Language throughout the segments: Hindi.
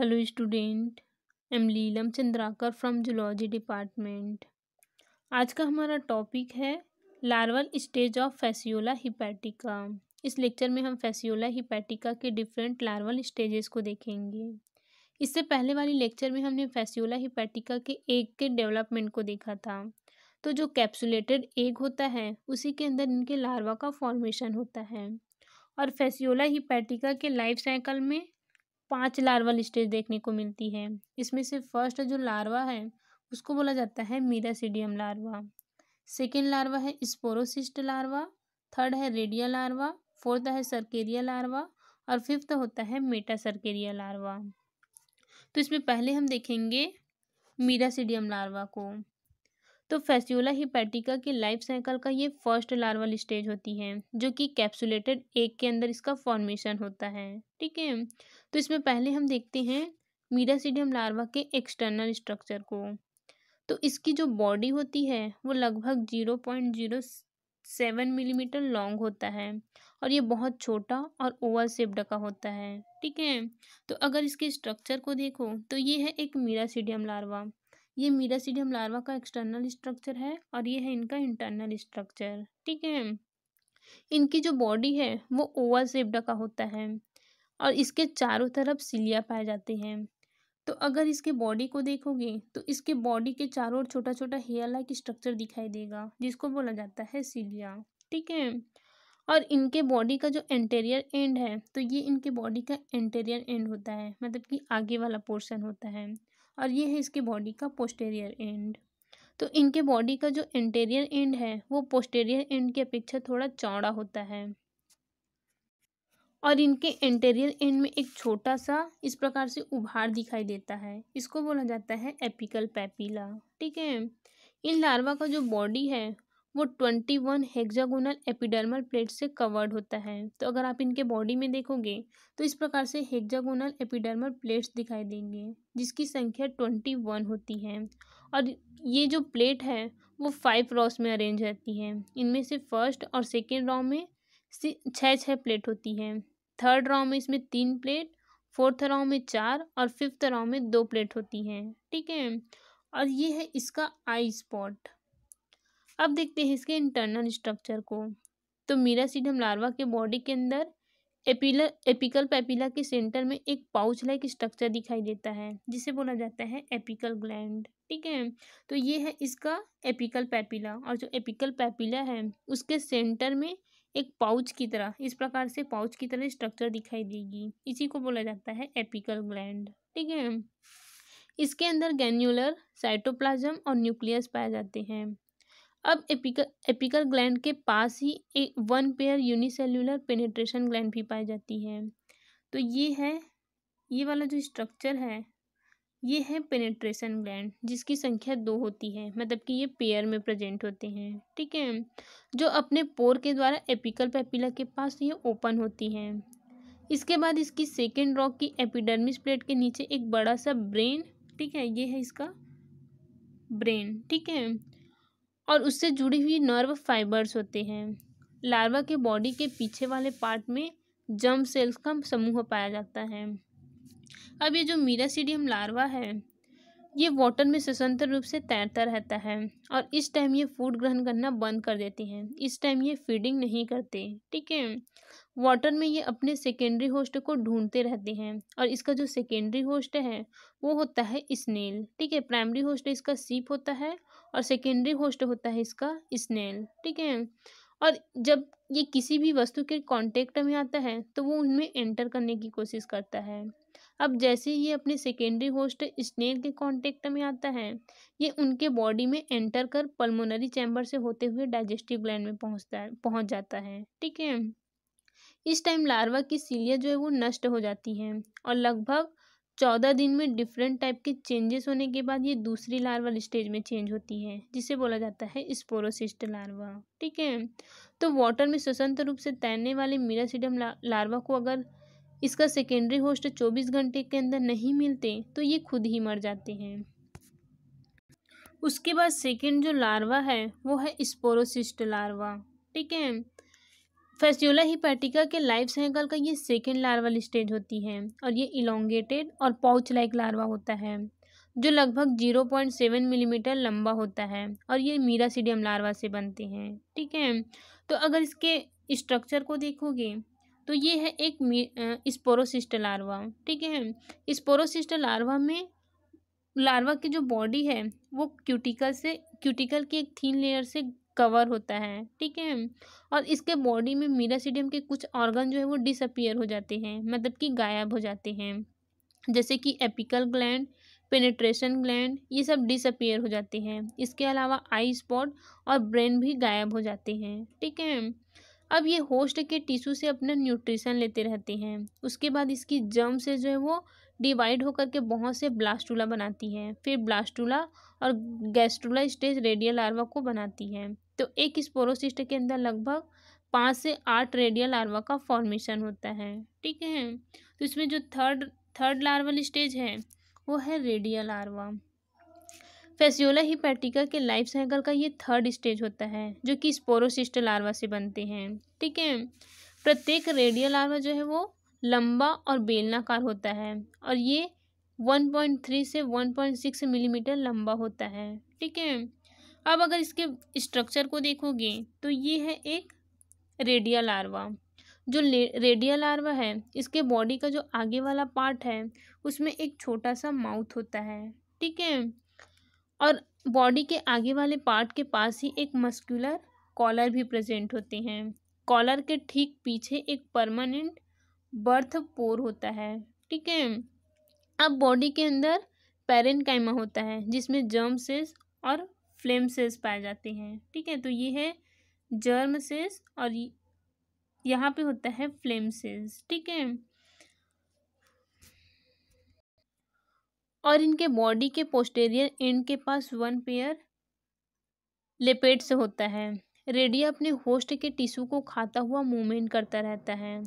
Hello student M Leelam Chandrakar from zoology department आज का हमारा टॉपिक है larval stage of Fasciola hepatica इस लेक्चर में हम फेसियोला हिपैटिका के डिफरेंट लार्वल स्टेजेस को देखेंगे। इससे पहले वाली लेक्चर में हमने फेसियोला हिपैटिका के एग के डेवलपमेंट को देखा था। तो जो कैप्सुलेटेड एग होता है, उसी के अंदर इनके लार्वा का फॉर्मेशन होता है। और फेसियोला हिपैटिका के लाइफ साइकिल में पाँच लार्वल स्टेज देखने को मिलती है। इसमें से फ़र्स्ट जो लार्वा है, उसको बोला जाता है मीरासीडियम लार्वा। सेकेंड लार्वा है स्पोरोसिस्ट लार्वा, थर्ड है रेडिया लार्वा, फोर्थ है सर्केरिया लार्वा और फिफ्थ होता है मेटा सर्केरिया लार्वा। तो इसमें पहले हम देखेंगे मीरासीडियम लार्वा को। तो फेस्यूला हिपैटिका के लाइफ साइकिल का ये फ़र्स्ट लार्वल स्टेज होती है, जो कि कैप्सुलेटेड एग के अंदर इसका फॉर्मेशन होता है, ठीक है? तो इसमें पहले हम देखते हैं मीरासीडियम लार्वा के एक्सटर्नल स्ट्रक्चर को। तो इसकी जो बॉडी होती है, वो लगभग zero point zero seven millimetre long होता है, और ये बहुत छोटा और ओवल शेप्ड का होता है, ठीक है? तो अगर इसके स्ट्रक्चर को देखो तो ये है एक मीरासीडियम लार्वा। ये मीरा मीरासीडियम लार्वा का एक्सटर्नल स्ट्रक्चर है और ये है इनका इंटरनल स्ट्रक्चर ठीक है? इनकी जो बॉडी है, वो ओवल शेप्ड का होता है और इसके चारों तरफ़ सिलिया पाए जाते हैं। तो अगर इसके बॉडी को देखोगे तो इसके बॉडी के चारों ओर छोटा छोटा हेयर लाइक स्ट्रक्चर दिखाई देगा, जिसको बोला जाता है सिलिया ठीक है? और इनके बॉडी का जो एंटेरियर एंड है तो ये इनके बॉडी का एंटेरियर एंड होता है मतलब कि आगे वाला पोर्शन होता है। और ये है इसके बॉडी का पोस्टेरियर एंड तो इनके बॉडी का जो इंटेरियर एंड है, वो पोस्टेरियर एंड की अपेक्षा थोड़ा चौड़ा होता है। और इनके इंटेरियर एंड में एक छोटा सा इस प्रकार से उभार दिखाई देता है। इसको बोला जाता है एपिकल पैपीला ठीक है? इन लार्वा का जो बॉडी है वो twenty one hexagonal epidermal plate से कवर्ड होता है। तो अगर आप इनके बॉडी में देखोगे तो इस प्रकार से हेक्सागोनल एपिडर्मल प्लेट्स दिखाई देंगे, जिसकी संख्या ट्वेंटी वन होती है। और ये जो प्लेट है, वो फाइव रॉस में अरेंज रहती है। इनमें से फ़र्स्ट और सेकेंड रॉ में छः छः प्लेट होती है। थर्ड रॉ में इसमें तीन प्लेट, फोर्थ रॉ में चार और फिफ्थ रॉ में दो प्लेट होती हैं। ठीक है? और ये है इसका आई स्पॉट। अब देखते हैं इसके इंटरनल स्ट्रक्चर को। तो मीरा सीडम लार्वा के बॉडी के अंदर एपिलर एपिकल पैपिला के सेंटर में एक पाउच लाइक स्ट्रक्चर दिखाई देता है, जिसे बोला जाता है एपिकल ग्लैंड ठीक है? तो ये है इसका एपिकल पैपिला और जो एपिकल पैपिला है, उसके सेंटर में एक पाउच की तरह, इस प्रकार से पाउच की तरह स्ट्रक्चर दिखाई देगी। इसी को बोला जाता है एपिकल ग्लैंड ठीक है? इसके अंदर गैन्यूलर साइटोप्लाज्म और न्यूक्लियस पाए जाते हैं। अब एपिकल एपिकल ग्लैंड के पास ही एक one pair unicellular penetration gland भी पाई जाती है। तो ये है, ये वाला जो स्ट्रक्चर है, ये है पेनिट्रेशन ग्लैंड जिसकी संख्या दो होती है मतलब कि ये पेयर में प्रेजेंट होते हैं, ठीक है? जो अपने पोर के द्वारा एपिकल पेपिला के पास ये ओपन होती हैं। इसके बाद इसकी सेकेंड रॉक की एपिडर्मिस प्लेट के नीचे एक बड़ा सा ब्रेन ठीक है? ये है इसका ब्रेन ठीक है? और उससे जुड़ी हुई नर्व फाइबर्स होते हैं। लार्वा के बॉडी के पीछे वाले पार्ट में जम सेल्स का समूह पाया जाता है। अब ये जो मीरासीडियम लार्वा है, ये वाटर में स्वतंत्र रूप से तैरता रहता है और इस टाइम ये फ़ूड ग्रहण करना बंद कर देते हैं। इस टाइम ये फीडिंग नहीं करते, ठीक है? वाटर में ये अपने सेकेंडरी होस्ट को ढूंढते रहते हैं और इसका जो सेकेंडरी होस्ट है, वो होता है स्नेल ठीक है? प्राइमरी होस्ट इसका सीप होता है और सेकेंडरी होस्ट होता है इसका स्नेल ठीक है? और जब ये किसी भी वस्तु के कांटेक्ट में आता है तो वो उनमें एंटर करने की कोशिश करता है। अब जैसे ये अपने सेकेंडरी होस्ट स्नेल के कांटेक्ट में आता है, ये उनके बॉडी में एंटर कर पल्मोनरी चैम्बर से होते हुए डाइजेस्टिव ग्लैंड में पहुँचता है, पहुँच जाता है, ठीक है? इस टाइम लार्वा की सीलिया जो है वो नष्ट हो जाती है और लगभग चौदह दिन में डिफरेंट टाइप के चेंजेस होने के बाद ये दूसरी लार्वल स्टेज में चेंज होती है, जिसे बोला जाता है स्पोरोसिस्ट लार्वा, ठीक है? तो वाटर में स्वतंत्र रूप से तैरने वाले मीरासीडम लार्वा को अगर इसका सेकेंडरी होस्ट चौबीस घंटे के अंदर नहीं मिलते तो ये खुद ही मर जाते हैं। उसके बाद सेकेंड जो लार्वा है, वो है स्पोरोसिस्ट लार्वा, ठीक है? फेस्टियोला हिपैटिका के लाइफ साइकिल का ये सेकेंड लार्वल स्टेज होती है और ये इलोंगेटेड और पाउच लाइक लार्वा होता है, जो लगभग ज़ीरो पॉइंट सेवन मिलीमीटर लंबा होता है और ये मीरासीडियम लार्वा से बनते हैं, ठीक है? तो अगर इसके स्ट्रक्चर को देखोगे तो ये है एक स्पोरोसिस्ट लार्वा ठीक है? स्पोरोसिस्ट लार्वा में लार्वा की जो बॉडी है, वो क्यूटिकल से क्यूटिकल की एक थीन लेयर से कवर होता है, ठीक है? और इसके बॉडी में मीरासीडियम के कुछ ऑर्गन जो है वो डिसअपियर हो जाते हैं मतलब कि गायब हो जाते हैं। जैसे कि एपिकल ग्लैंड पेनेट्रेशन ग्लैंड ये सब डिसअपियर हो जाते हैं। इसके अलावा आई स्पॉट और ब्रेन भी गायब हो जाते हैं, ठीक है? अब ये होस्ट के टिश्यू से अपना न्यूट्रिशन लेते रहते हैं। उसके बाद इसकी जर्म से जो है वो डिवाइड होकर के बहुत से ब्लास्टूला बनाती है। फिर ब्लास्टूला और गैस्ट्रोला स्टेज रेडियल लार्वा को बनाती है। तो एक स्पोरोसिस्ट के अंदर लगभग पाँच से आठ रेडियल लार्वा का फॉर्मेशन होता है। ठीक है? तो इसमें जो थर्ड थर्ड लार्वल स्टेज है, वो है रेडियल लार्वा। फेसियोला हिपैटिका के लाइफ साइकिल का ये थर्ड स्टेज होता है, जो कि स्पोरोसिस्ट लार्वा से बनते हैं, ठीक है? प्रत्येक रेडियल लार्वा जो है वो लंबा और बेलनाकार होता है, और ये 1.3 से 1.6 मिलीमीटर लंबा होता है, ठीक है? अब अगर इसके स्ट्रक्चर को देखोगे तो ये है एक रेडियल लार्वा जो रेडियल लार्वा है, इसके बॉडी का जो आगे वाला पार्ट है, उसमें एक छोटा सा माउथ होता है, ठीक है? और बॉडी के आगे वाले पार्ट के पास ही एक मस्कुलर कॉलर भी प्रेजेंट होते हैं। कॉलर के ठीक पीछे एक परमानेंट बर्थ पोर होता है, ठीक है? अब बॉडी के अंदर पेरेंट काइमा होता है, जिसमें जर्म सेल्स और फ्लेम सेल्स पाए जाते हैं, ठीक है? तो ये है जर्म सेल्स और यहाँ पे होता है फ्लेम सेल्स ठीक है? और इनके बॉडी के पोस्टेरियर एंड के पास वन पेयर लेपेट्स होता है। रेडिया अपने होस्ट के टिश्यू को खाता हुआ मूवमेंट करता रहता है।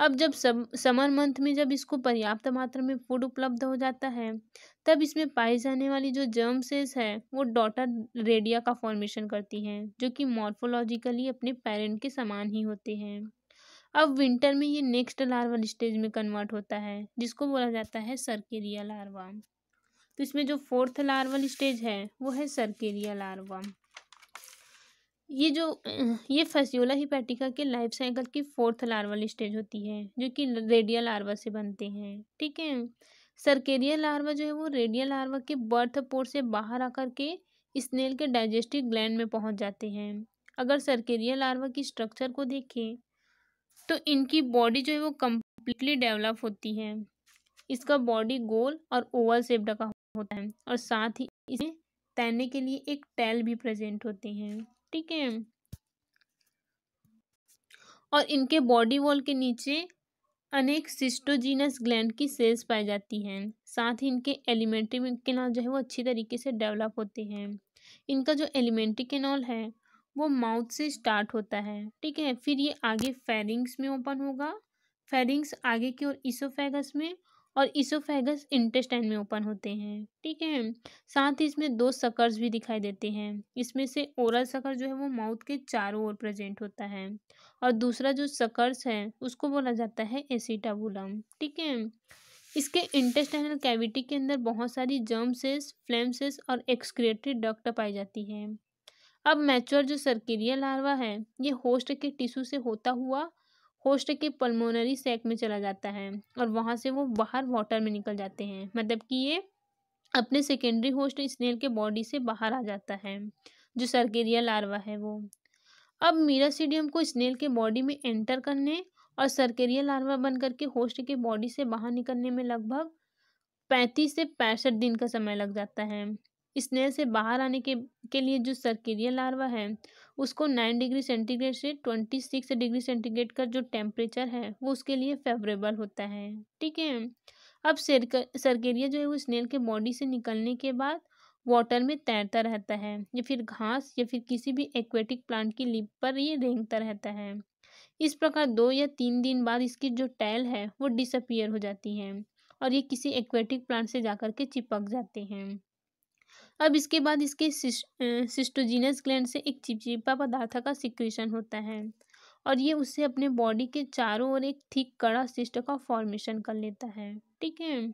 अब जब सम, समर मंथ में जब इसको पर्याप्त मात्रा में फ़ूड उपलब्ध हो जाता है, तब इसमें पाई जाने वाली जो जर्म सेल्स है, वो डॉटर रेडिया का फॉर्मेशन करती हैं, जो कि मॉर्फोलॉजिकली अपने पेरेंट के समान ही होते हैं। अब विंटर में ये नेक्स्ट लार्वल स्टेज में कन्वर्ट होता है, जिसको बोला जाता है सर्केरिया लार्वा तो इसमें जो फोर्थ लार्वल स्टेज है, वो है सर्केरिया लार्वा। ये जो, ये फसियोला हिपैटिका के लाइफ साइकिल की फोर्थ लार्वल स्टेज होती है, जो कि रेडियल लार्वा से बनते हैं, ठीक है? सर्केरियल लार्वा जो है, वो रेडियल लार्वा के बर्थ पोर्ट से बाहर आकर के स्नेल के डाइजेस्टिव ग्लैंड में पहुँच जाते हैं। अगर सर्केरियल लार्वा की स्ट्रक्चर को देखें तो इनकी बॉडी जो है, वो कम्प्लीटली डेवलप होती है। इसका बॉडी गोल और ओवल शेप्ड का होता है और साथ ही इसे तैरने के लिए एक टैल भी प्रेजेंट होते हैं, ठीक है? और इनके बॉडी वॉल के नीचे अनेक सिस्टोजीनस ग्लैंड की सेल्स पाई जाती हैं। साथ ही इनके एलिमेंट्री केनॉल जो है वो अच्छी तरीके से डेवलप होते हैं। इनका जो एलिमेंट्री केनॉल है, वो माउथ से स्टार्ट होता है, ठीक है? फिर ये आगे फेरिंग्स में ओपन होगा। फेरिंग्स आगे की ओर इसोफेगस में और इसोफेगस इंटेस्टाइन में ओपन होते हैं, ठीक है? साथ ही इसमें दो सकर्स भी दिखाई देते हैं। इसमें से ओरल सकर जो है वो माउथ के चारों ओर प्रेजेंट होता है और दूसरा जो सकर्स है, उसको बोला जाता है एसिटाबुलम ठीक है? इसके इंटेस्टाइनल कैविटी के अंदर बहुत सारी जर्म सेल्स फ्लेम सेल्स और एक्सक्रिएटरी डक्ट पाई जाती है। अब मैच्योर जो सर्किरिया लार्वा है, ये होस्ट के टिश्यू से होता हुआ होस्ट के पल्मोनरी सैक में चला जाता है और वहाँ से वो बाहर वाटर में निकल जाते हैं। मतलब कि ये अपने सेकेंडरी होस्ट स्नेल के बॉडी से बाहर आ जाता है, जो सर्केरिया लार्वा है वो। अब मीरासीडियम को स्नेल के बॉडी में एंटर करने और सर्केरिया लार्वा बन करके होस्ट के बॉडी से बाहर निकलने में लगभग पैंतीस से पैंसठ दिन का समय लग जाता है। स्नेल से बाहर आने के के लिए जो सर्केरिया लार्वा है उसको नाइन डिग्री सेंटीग्रेड से ट्वेंटी सिक्स डिग्री सेंटीग्रेड का जो टेम्परेचर है, वो उसके लिए फेवरेबल होता है। ठीक है? अब सरकेरिया जो है, वो स्नेल के बॉडी से निकलने के बाद वाटर में तैरता रहता है, या फिर घास, या फिर किसी भी एक्वेटिक प्लांट की लिप पर ये रेंगता रहता है। इस प्रकार दो या तीन दिन बाद इसकी जो टैल है, वो डिसअपियर हो जाती है, और ये किसी एक्वेटिक प्लांट से जाकर के चिपक जाते हैं। अब इसके बाद इसके सिस्टोजीनस ग्लैंड से एक चिपचिपा पदार्थ का सिक्रेशन होता है। और ये उससे अपने बॉडी के चारों ओर एक थिक कड़ा सिस्ट का फॉर्मेशन कर लेता है, ठीक है?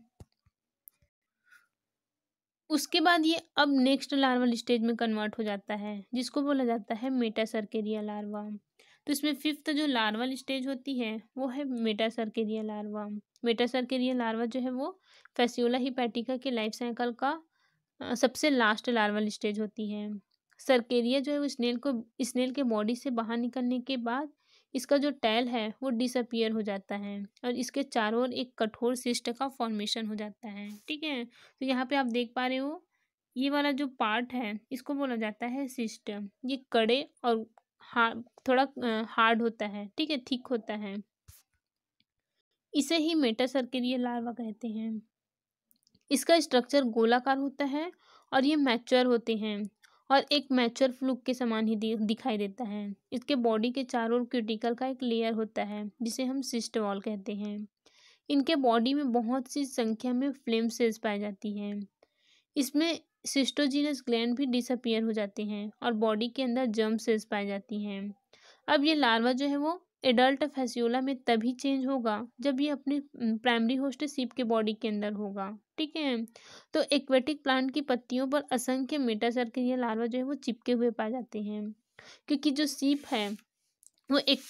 उसके बाद ये अब नेक्स्ट लार्वल स्टेज में कन्वर्ट हो जाता है, जिसको बोला जाता है मेटासर्केरिया लार्वा। तो इसमें फिफ्थ जो लार्वल स्टेज होती है, वो है मेटासर्केरिया लार्वा। मेटासर्केरिया लार्वा जो है वो फेसियोला हिपैटिका के लाइफ साइकिल का सबसे लास्ट लार्वल स्टेज होती है। सर्केरिया जो है वो स्नेल को, स्नेल के बॉडी से बाहर निकलने के बाद इसका जो टैल है वो डिसअपियर हो जाता है और इसके चारों ओर एक कठोर सिस्ट का फॉर्मेशन हो जाता है, ठीक है? तो यहाँ पे आप देख पा रहे हो, ये वाला जो पार्ट है इसको बोला जाता है सिस्ट। ये कड़े और हार्ड थोड़ा हार्ड होता है, ठीक है? थिक होता है। इसे ही मेटासर्केरियल लार्वा कहते हैं। इसका स्ट्रक्चर गोलाकार होता है और ये मैच्योर होते हैं और एक मैच्योर फ्लूक के समान ही दिखाई देता है। इसके बॉडी के चारों ओर क्यूटिकल का एक लेयर होता है, जिसे हम सिस्ट वॉल कहते हैं। इनके बॉडी में बहुत सी संख्या में फ्लेम सेल्स पाई जाती हैं। इसमें सिस्टोजीनस ग्लैंड भी डिसअपियर हो जाते हैं और बॉडी के अंदर जर्म सेल्स पाई जाती हैं। अब ये लार्वा जो है वो एडल्ट फैसियोला में तभी चेंज होगा, जब ये अपने प्राइमरी होस्ट सीप के बॉडी के अंदर होगा। ठीक है। तो एक्वेटिक प्लांट की पत्तियों पर असंख्य मेटासर्किल लार्वा जो है वो चिपके हुए पाए जाते हैं, क्योंकि जो सीप है, वो एक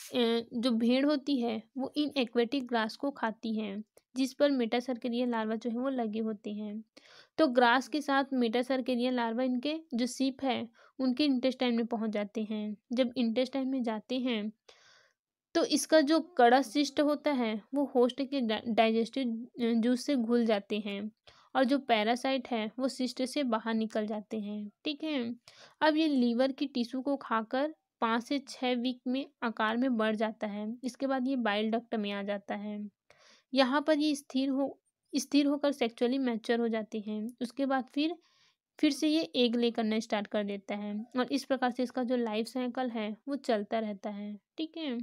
जो भेड़ होती है, वो इन एक्वेटिक ग्रास को खाती है, जिस पर मेटासर्केरिया लार्वा जो है वो लगे होते हैं। तो ग्रास के साथ मेटासर्केरिया लार्वा इनके, जो सीप है, उनके इंटेस्टाइन में पहुँच जाते हैं। जब इंटेस्टाइन में जाते हैं तो इसका जो कड़ा शिष्ट होता है, वो होस्ट के डाइजेस्टिव जूस से घुल जाते हैं और जो पैरासाइट है, वो सिस्ट से बाहर निकल जाते हैं, ठीक है? अब ये लीवर की टिश्यू को खाकर पाँच से छः वीक में आकार में बढ़ जाता है, इसके बाद ये बाइल डक्ट में आ जाता है। यहाँ पर ये स्थिर हो, स्थिर होकर सेक्चुअली मैच्योर हो जाते हैं, उसके बाद फिर फिर से ये एग ले करना स्टार्ट कर देता है और इस प्रकार से इसका जो लाइफ साइकिल है, वो चलता रहता है, ठीक है?